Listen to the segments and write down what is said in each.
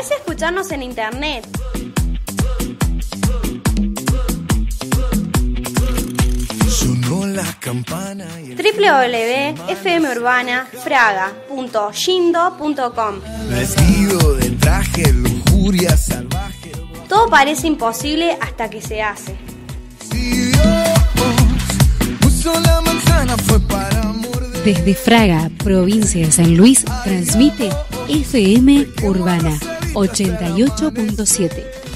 Podés escucharnos en internet. Sonó la campana y el www.fmurbana.fraga.yindo.com vestido de traje, lujuria salvaje. Todo parece imposible hasta que se hace. Si Dios puso la manzana fue para morder. Desde Fraga, provincia de San Luis, transmite FM Urbana 88.7.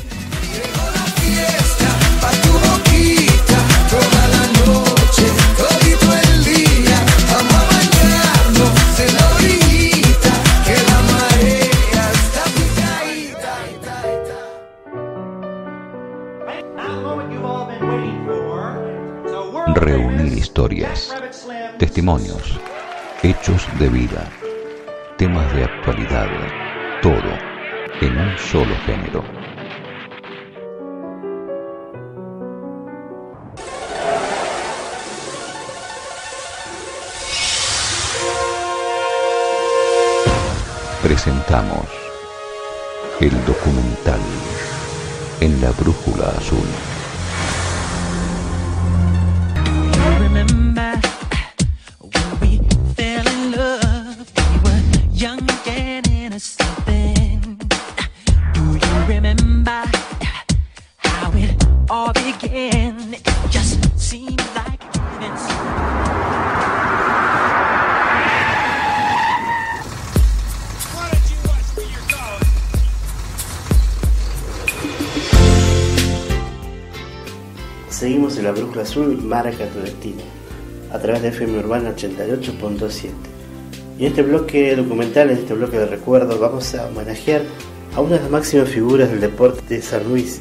fiesta pa' tu boquita toda la noche, todito el día. Vamos a bañarnos en la orillita, que la marea está picadita. Now, the moment you've all been waiting for. So world Reunir historias, testimonios, hechos de vida, temas de actualidad, todo en un solo género. Presentamos el documental en la brújula azul. Seguimos en la brújula azul Marca tu destino a través de FM Urbana 88.7. Y en este bloque documental, en este bloque de recuerdos, vamos a homenajear a una de las máximas figuras del deporte de San Luis,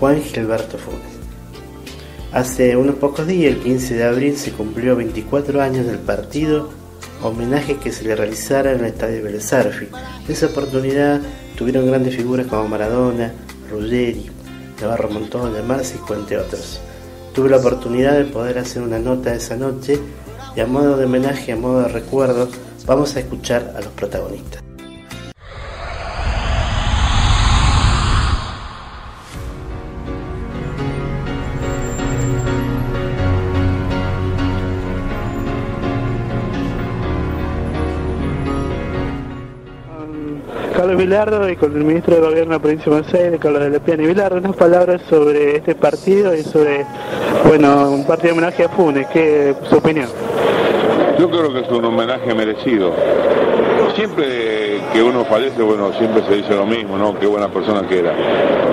Juan Gilberto Funes. Hace unos pocos días, el 15 de abril, se cumplió 24 años del partido homenaje que se le realizara en el estadio Vélez Sarsfield. En esa oportunidad tuvieron grandes figuras como Maradona, Ruggeri, Navarro Montoya, Márcico, entre otros. Tuve la oportunidad de poder hacer una nota esa noche y a modo de homenaje, a modo de recuerdo, vamos a escuchar a los protagonistas. Carlos Vilardo y con el ministro de Gobierno de provincia de Buenos Aires, Carlos de Lepiani. Vilardo, unas palabras sobre este partido y sobre, bueno, un partido de homenaje a Funes. ¿Qué su opinión? Yo creo que es un homenaje merecido. Siempre que uno fallece, bueno, siempre se dice lo mismo, ¿no? Qué buena persona que era.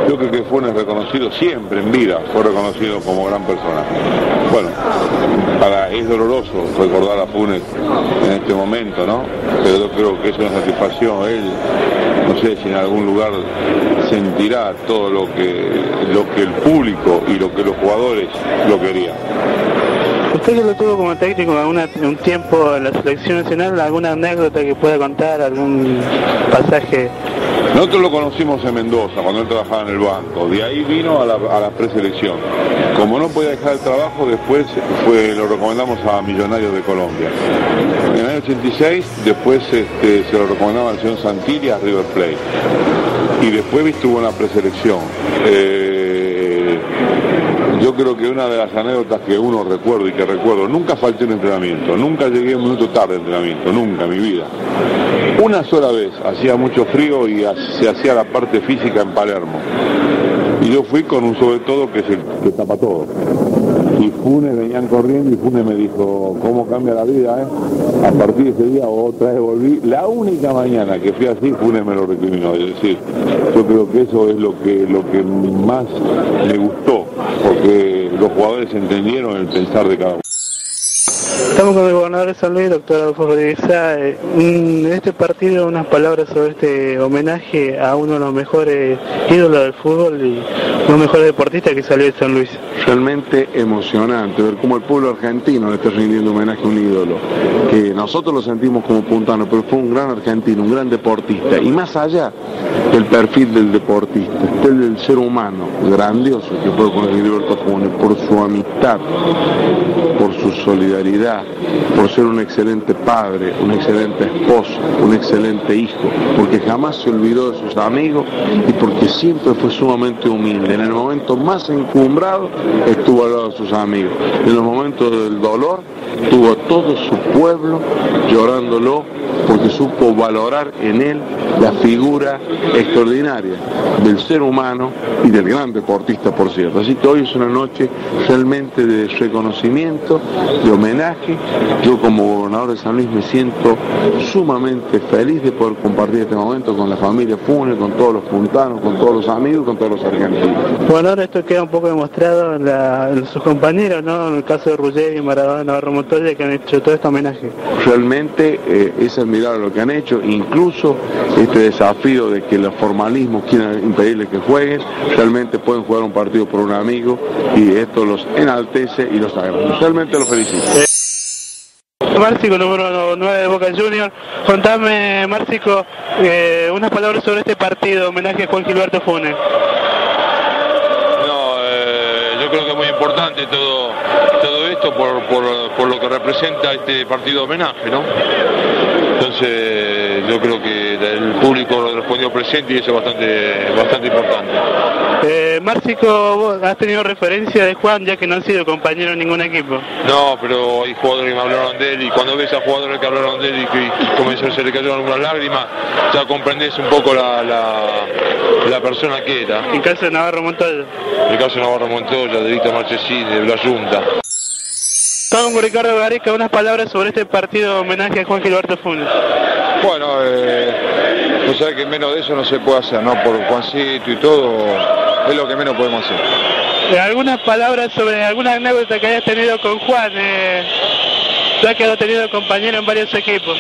Yo creo que Funes reconocido siempre en vida, fue reconocido como gran persona. Bueno, para, es doloroso recordar a Funes en este momento, ¿no? Pero yo creo que es una satisfacción. Él, no sé si en algún lugar sentirá todo lo que, lo que el público y lo que los jugadores lo querían. Usted que lo tuvo como técnico alguna- un tiempo en la selección nacional, ¿alguna anécdota que pueda contar? ¿Algún pasaje? Nosotros lo conocimos en Mendoza, cuando él trabajaba en el banco. De ahí vino a la, preselección. Como no podía dejar el trabajo, después fue, lo recomendamos a Millonarios de Colombia. En el año 86, después este, se lo recomendaba al señor Santilli a River Plate. Y después estuvo en la preselección. Eh, creo que una de las anécdotas que uno recuerdo y que recuerdo, nunca falté un entrenamiento, nunca llegué un minuto tarde de entrenamiento, nunca en mi vida. Una sola vez, hacía mucho frío y se hacía la parte física en Palermo. Y yo fui con un sobre todo que es el que tapa todo. Y Funes venían corriendo y Funes me dijo, ¿cómo cambia la vida? eh?". A partir de ese día otra vez volví. La única mañana que fui así, Funes me lo recriminó. Es decir, yo creo que eso es lo que, lo que más me gustó, porque los jugadores entendieron el pensar de cada uno. Estamos con el gobernador de San Luis, doctor Adolfo Rodríguez mm, En este partido, unas palabras sobre este homenaje a uno de los mejores ídolos del fútbol y uno de los mejores deportistas que salió de San Luis. realmente emocionante ver cómo el pueblo argentino le está rindiendo homenaje a un ídolo, que nosotros lo sentimos como puntano, pero fue un gran argentino, un gran deportista, y más allá del perfil del deportista, del, ser humano grandioso que fue con el Funes, por su amistad, por su solidaridad, por ser un excelente padre, un excelente esposo, un excelente hijo, porque jamás se olvidó de sus amigos y porque siempre fue sumamente humilde. En el momento más encumbrado estuvo al lado de sus amigos. En los momentos del dolor tuvo todo su pueblo llorándolo porque supo valorar en él la figura extraordinaria del ser humano y del gran deportista, por cierto. Así que hoy es una noche realmente de reconocimiento, de homenaje. Yo como gobernador de San Luis me siento sumamente feliz de poder compartir este momento con la familia Funes, con todos los puntanos, con todos los amigos, con todos los argentinos. Bueno, ahora esto queda un poco demostrado en, sus compañeros, ¿no? En el caso de Ruggeri, Maradona, Navarro Montoya, que han hecho todo este homenaje. Realmente eh, es admirable lo que han hecho, incluso este desafío de que los formalismos quieran impedirles que jueguen, realmente pueden jugar un partido por un amigo y esto los enaltece y los agrada. Realmente los felicito. Márcico, número 9 de Boca Junior. Contame, Márcico, eh, unas palabras sobre este partido, homenaje a Juan Gilberto Funes. Creo que es muy importante todo, todo esto por, por- lo que representa este partido homenaje, ¿no? Entonces yo creo que el público respondió presente y eso es bastante, bastante importante. Eh, Márcico, vos has tenido referencia de Juan, ya que no han sido compañero en ningún equipo. No, pero hay jugadores que me hablaron de él y cuando ves a jugadores que hablaron de él y que comenzó, se le cayeron algunas lágrimas, ya comprendés un poco la, la, la persona que era. En caso de Navarro Montoya. El caso de Navarro Montoya, de Víctor Marchesín, de la Junta. Estamos con Ricardo Gareca, unas palabras sobre este partido de homenaje a Juan Gilberto Funes. Bueno, eh, tú sabes que menos de eso no se puede hacer, ¿no? Por Juancito y todo, es lo que menos podemos hacer. Eh, algunas palabras sobre alguna anécdota que hayas tenido con Juan, eh, ya que has tenido compañero en varios equipos.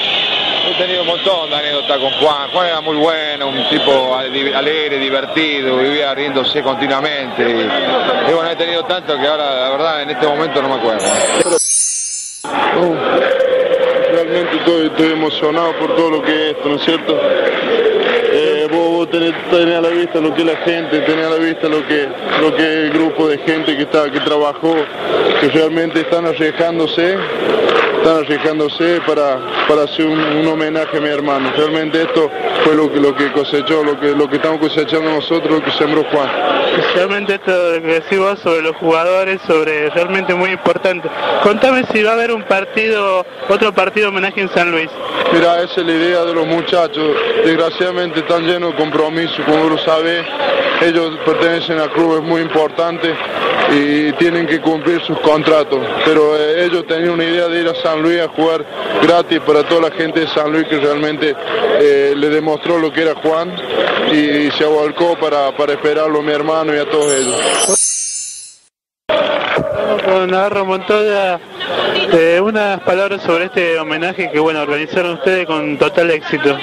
He tenido un montón de anécdotas con Juan. Juan era muy bueno, un tipo ale- alegre, divertido, vivía riéndose continuamente. Y, y bueno, he tenido tanto que ahora, la verdad, en este momento no me acuerdo. Oh, estoy, emocionado por todo lo que es esto, ¿no es cierto? Eh, vos, tenés, a la vista lo que es la gente, tenés a la vista lo que, lo que es el grupo de gente que está, que trabajó, que realmente están arriesgándose, están arriesgándose para, para hacer un, homenaje a mi hermano. Realmente esto fue lo que, lo que cosechó, lo que, lo que estamos cosechando nosotros, lo que sembró Juan. Realmente esto que decís vos sobre los jugadores, sobre realmente muy importante. Contame si va a haber un partido, otro partido homenaje en San Luis. Mira, esa es la idea de los muchachos. Desgraciadamente están llenos de compromiso, como lo sabes. Ellos pertenecen a clubes muy importantes y tienen que cumplir sus contratos. Pero eh, ellos tenían una idea de ir a San Luis a jugar gratis para toda la gente de San Luis que realmente eh, le demostró lo que era Juan y se volcó para, para esperarlo mi hermano y a todos ellos. Con Navarro Montoya. Eh, unas palabras sobre este homenaje que bueno organizaron ustedes con total éxito.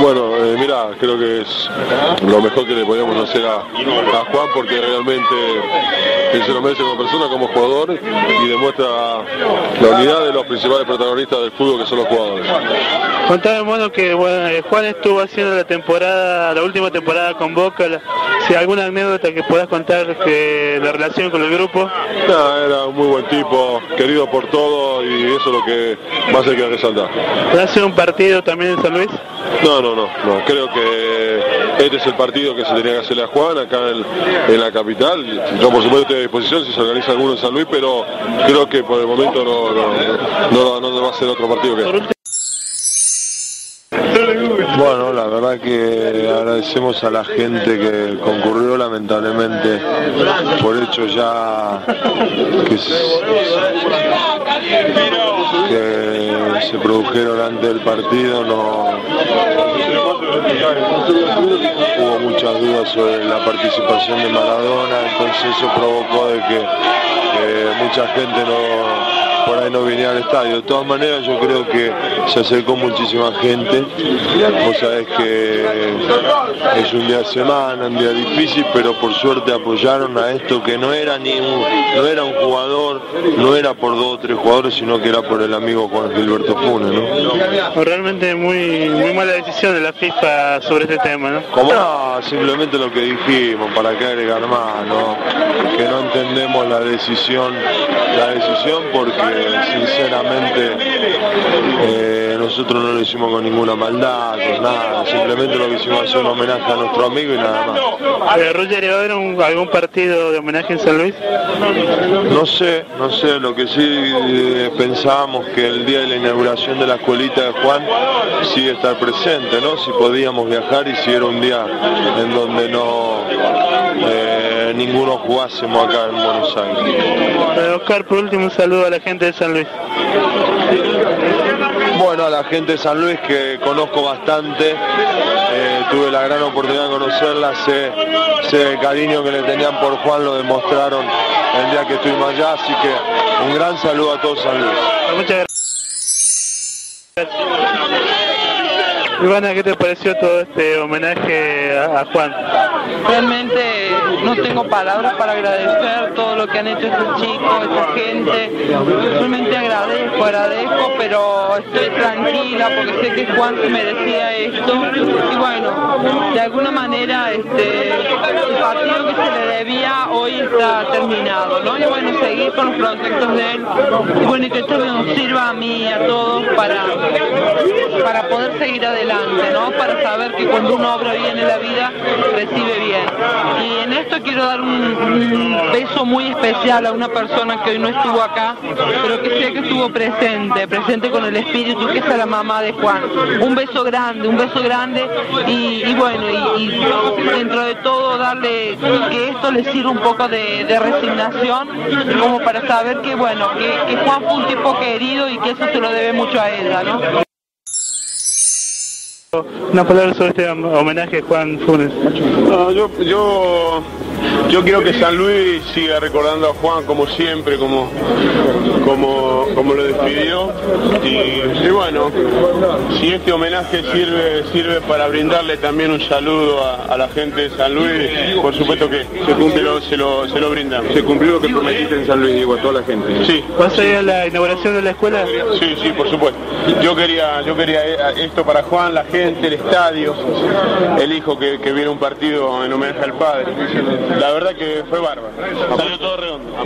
Bueno, eh, mira, creo que es lo mejor que le podíamos hacer a, a Juan porque realmente él se lo merece como persona, como jugador y demuestra la unidad de los principales protagonistas del fútbol que son los jugadores. Contame bueno que bueno, eh, Juan estuvo haciendo la temporada, la última temporada con Boca. la- si hay alguna anécdota que puedas contar que la relación con el grupo. Nada, era un muy buen tipo, querido por todo y eso es lo que más hay que resaltar. ¿Va a ser un partido también en San Luis? No, no, no, no, creo que este es el partido que se tenía que hacerle a Juan acá en, en la capital. Yo por supuesto estoy a disposición si se organiza alguno en San Luis, pero creo que por el momento no, no, no, no va a ser otro partido que Bueno, la verdad que agradecemos a la gente que concurrió, lamentablemente por hecho ya que se, produjeron antes del partido, hubo muchas dudas sobre la participación de Maradona, entonces eso provocó de que eh, mucha gente no por ahí no viniera al estadio. De todas maneras yo creo que se acercó muchísima gente. Vos sabés que es un día de semana, un día difícil, pero por suerte apoyaron a esto que no era ni un, no era un jugador no era por dos o tres jugadores, sino que era por el amigo Juan Gilberto Funes, ¿no? Realmente muy, muy mala decisión de la FIFA sobre este tema, ¿no? ¿Cómo? No, simplemente lo que dijimos, para que agregar más, ¿no? Que no entendemos la decisión, la decisión porque sinceramente eh, nosotros no lo hicimos con ninguna maldad, con nada, simplemente lo que hicimos hacer un homenaje a nuestro amigo y nada más. Eh, Roger, ¿va a haber un- algún partido de homenaje en San Luis? No sé, no sé, lo que sí eh, pensábamos que el día de la inauguración de la escuelita de Juan sí estar presente, ¿no? Si podíamos viajar y si era un día en donde no ninguno jugásemos acá en Buenos Aires. Oscar, por último, un saludo a la gente de San Luis. Bueno, a la gente de San Luis que conozco bastante, eh, tuve la gran oportunidad de conocerla, sé, sé el cariño que le tenían por Juan, lo demostraron el día que estuvimos allá, así que un gran saludo a todos San Luis. Muchas gracias. Ivana, ¿qué te pareció todo este homenaje a, Juan? Realmente no tengo palabras para agradecer todo lo que han hecho estos chicos, esta gente. Realmente agradezco, agradezco, pero estoy tranquila porque sé que Juan se merecía esto. Y bueno, de alguna manera este, el partido que se le debía hoy está terminado, ¿no? Y bueno, seguir con los proyectos de él. Y bueno, y que esto nos sirva a mí a todos para, para poder seguir adelante, Para saber que cuando uno obra bien en la vida, recibe bien. Y en esto quiero dar un, beso muy especial a una persona que hoy no estuvo acá, pero que sé que estuvo presente, presente con el espíritu, que es a la mamá de Juan. Un beso grande, un beso grande y, bueno, y, dentro de todo darle que esto le sirva un poco de, de resignación, como para saber que bueno, que, que Juan fue un tipo querido y que eso se lo debe mucho a ella, ¿no? Una palabra sobre este hom- homenaje a Juan Funes. No, yo, yo, yo quiero que San Luis siga recordando a Juan como siempre, como, como, como lo despidió. Y, y bueno, si este homenaje sirve, sirve para brindarle también un saludo a, a la gente de San Luis, por supuesto que se, lo, se, lo, se lo brindamos. Se cumplió lo que prometiste en San Luis, digo, a toda la gente. Sí. ¿Vas a ir a la inauguración de la escuela? Sí, sí, por supuesto. Yo quería, yo quería eh, esto para Juan, la gente, el estadio, el hijo que, que viera un partido en homenaje al padre. La verdad que fue bárbaro. Salió todo redondo.